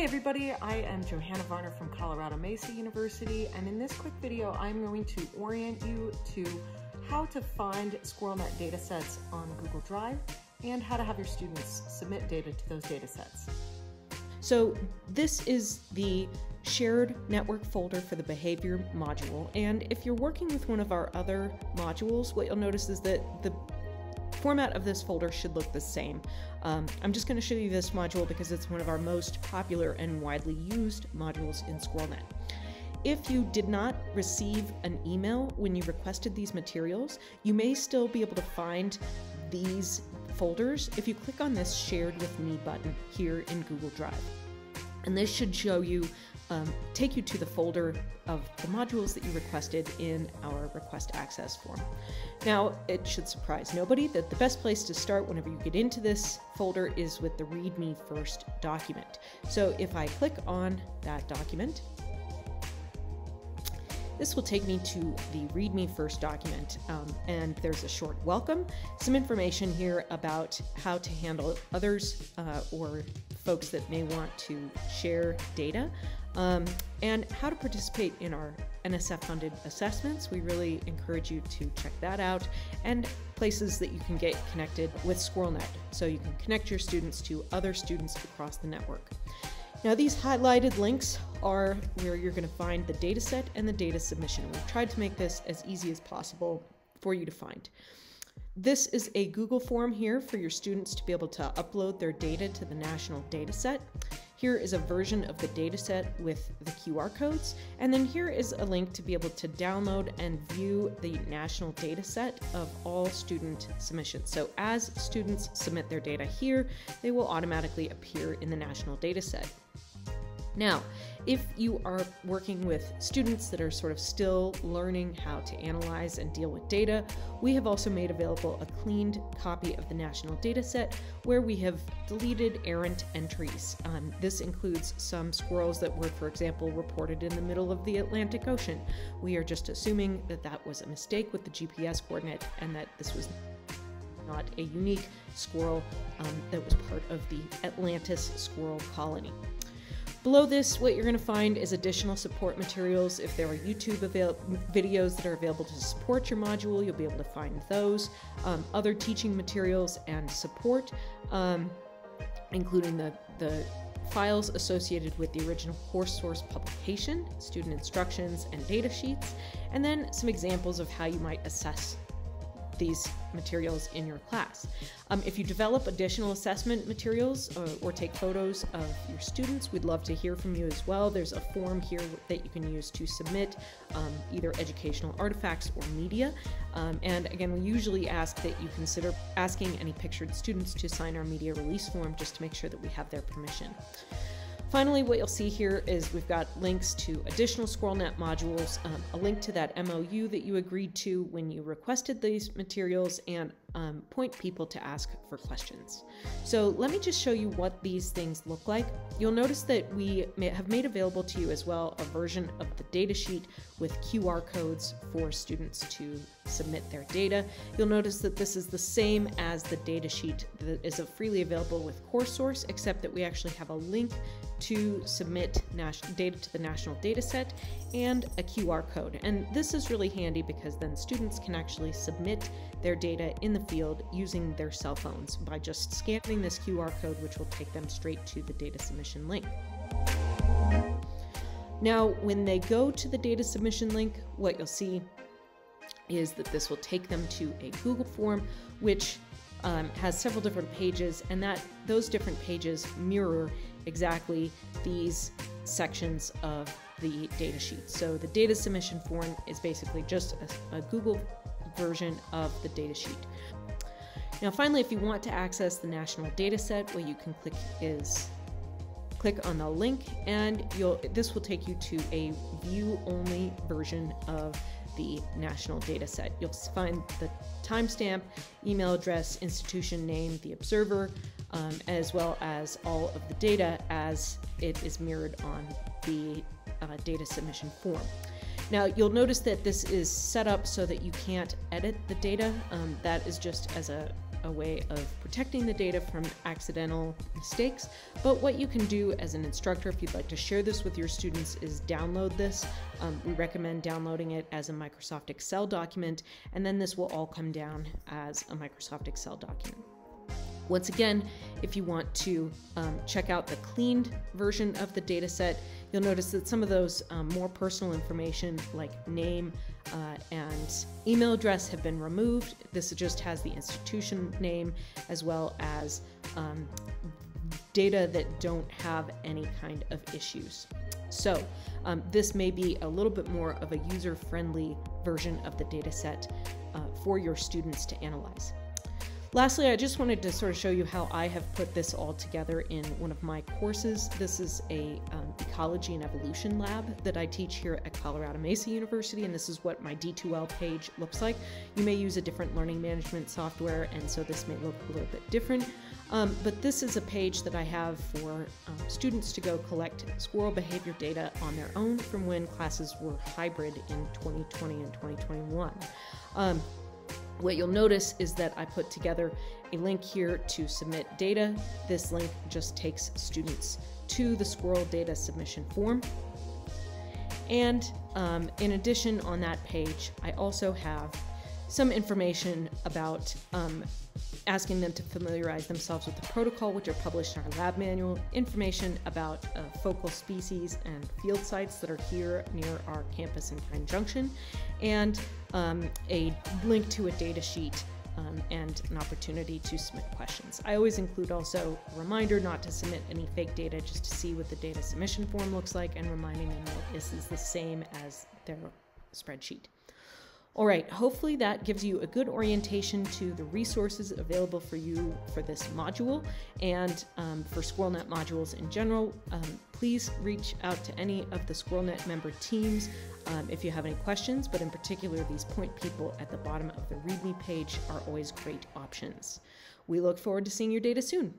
Hi everybody, I am Johanna Varner from Colorado Mesa University and in this quick video I'm going to orient you to how to find SquirrelNet datasets on Google Drive and how to have your students submit data to those datasets. So this is the shared network folder for the behavior module and if you're working with one of our other modules what you'll notice is that the format of this folder should look the same. Um, I'm just going to show you this module because it's one of our most popular and widely used modules in SquirrelNet. If you did not receive an email when you requested these materials, you may still be able to find these folders if you click on this Shared with Me button here in Google Drive. And this should show you um, take you to the folder of the modules that you requested in our request access form. Now, it should surprise nobody that the best place to start whenever you get into this folder is with the README first document. So if I click on that document, this will take me to the README first document, um, and there's a short welcome, some information here about how to handle others uh, or folks that may want to share data, um, and how to participate in our NSF funded assessments. We really encourage you to check that out, and places that you can get connected with SquirrelNet so you can connect your students to other students across the network. Now these highlighted links are where you're going to find the dataset and the data submission. We've tried to make this as easy as possible for you to find. This is a Google form here for your students to be able to upload their data to the national dataset. Here is a version of the dataset with the QR codes, and then here is a link to be able to download and view the national dataset of all student submissions. So as students submit their data here, they will automatically appear in the national dataset. Now, if you are working with students that are sort of still learning how to analyze and deal with data, we have also made available a cleaned copy of the national data set where we have deleted errant entries. Um, this includes some squirrels that were, for example, reported in the middle of the Atlantic Ocean. We are just assuming that that was a mistake with the GPS coordinate and that this was not a unique squirrel um, that was part of the Atlantis squirrel colony. Below this, what you're going to find is additional support materials. If there are YouTube videos that are available to support your module, you'll be able to find those. Um, other teaching materials and support, um, including the, the files associated with the original CourseSource publication, student instructions, and data sheets, and then some examples of how you might assess these materials in your class. Um, if you develop additional assessment materials or, uh, or, take photos of your students, we'd love to hear from you as well. There's a form here that you can use to submit um, either educational artifacts or media. Um, and again, we usually ask that you consider asking any pictured students to sign our media release form just to make sure that we have their permission. Finally, what you'll see here is we've got links to additional SquirrelNet modules, um, a link to that MOU that you agreed to when you requested these materials, and um, point people to ask for questions. So let me just show you what these things look like. You'll notice that we have made available to you as well a version of the data sheet with QR codes for students to submit their data. You'll notice that this is the same as the data sheet that is freely available with CourseSource, except that we actually have a link to submit data to the national dataset and a QR code. And this is really handy because then students can actually submit their data in the field using their cell phones by just scanning this QR code, which will take them straight to the data submission link. Now, when they go to the data submission link, what you'll see is that this will take them to a Google form, which um, has several different pages, and that those different pages mirror exactly these sections of the data sheet. So the data submission form is basically just a, a Google version of the data sheet. Now finally, if you want to access the national data set, what you can click is click on the link and you'll this will take you to a view only version of the national data set. You'll find the timestamp, email address, institution name, the observer, um, as well as all of the data as it is mirrored on the uh, data submission form. Now you'll notice that this is set up so that you can't edit the data. Um, that is just as a, a way of protecting the data from accidental mistakes. But what you can do as an instructor, if you'd like to share this with your students, is download this. Um, we recommend downloading it as a Microsoft Excel document, and then this will all come down as a Microsoft Excel document. Once again, if you want to um, check out the cleaned version of the data set, you'll notice that some of those um, more personal information like name uh, and email address have been removed. This just has the institution name as well as um, data that don't have any kind of issues. So um, this may be a little bit more of a user-friendly version of the data set uh, for your students to analyze. Lastly, I just wanted to sort of show you how I have put this all together in one of my courses. This is a um, ecology and evolution lab that I teach here at Colorado Mesa University, and this is what my D2L page looks like. You may use a different learning management software, and so this may look a little bit different. Um, but this is a page that I have for um, students to go collect squirrel behavior data on their own from when classes were hybrid in 2020 and 2021. Um, what you'll notice is that I put together a link here to submit data. This link just takes students to the squirrel data submission form. And um, in addition, on that page, I also have some information about um, asking them to familiarize themselves with the protocol, which are published in our lab manual, information about uh, focal species and field sites that are here near our campus in Pine Junction, and um, a link to a data sheet um, and an opportunity to submit questions. I always include also a reminder not to submit any fake data just to see what the data submission form looks like and reminding them that this is the same as their spreadsheet. All right, hopefully that gives you a good orientation to the resources available for you for this module and um, for SquirrelNet modules in general. Um, please reach out to any of the SquirrelNet member teams um, if you have any questions, but in particular, these point people at the bottom of the README page are always great options. We look forward to seeing your data soon.